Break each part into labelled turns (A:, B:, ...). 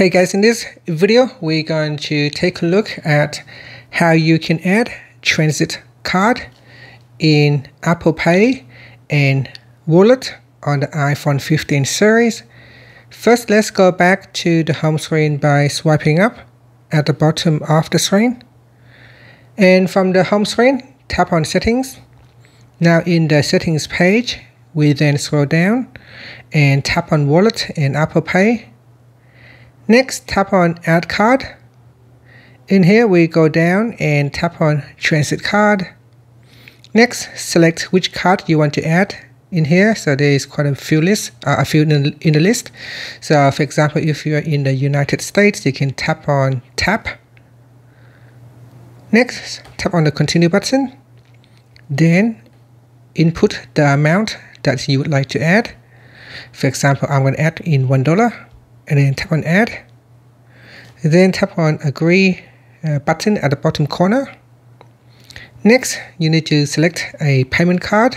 A: Hey guys, in this video, we're going to take a look at how you can add transit card in Apple Pay and Wallet on the iPhone 15 series. First, let's go back to the home screen by swiping up at the bottom of the screen. And from the home screen, tap on settings. Now in the settings page, we then scroll down and tap on wallet and Apple Pay Next, tap on Add Card. In here, we go down and tap on Transit Card. Next, select which card you want to add in here. So there is quite a few lists, uh, a few in, in the list. So for example, if you're in the United States, you can tap on Tap. Next, tap on the Continue button. Then input the amount that you would like to add. For example, I'm going to add in $1 and then tap on add. Then tap on agree uh, button at the bottom corner. Next you need to select a payment card.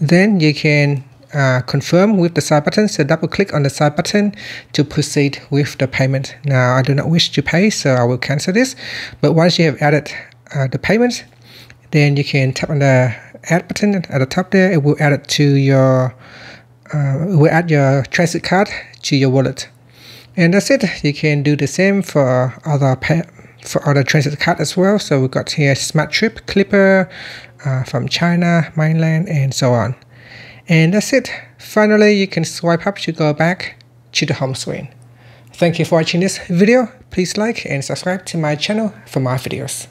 A: Then you can uh, confirm with the side button so double click on the side button to proceed with the payment. Now I do not wish to pay so I will cancel this but once you have added uh, the payment then you can tap on the add button at the top there. It will add it to your uh, will add your transit card to your wallet. And that's it. You can do the same for other for other transit card as well. So we've got here SmarTrip, Clipper uh, from China, mainland, and so on. And that's it. Finally, you can swipe up to go back to the home screen. Thank you for watching this video. Please like and subscribe to my channel for more videos.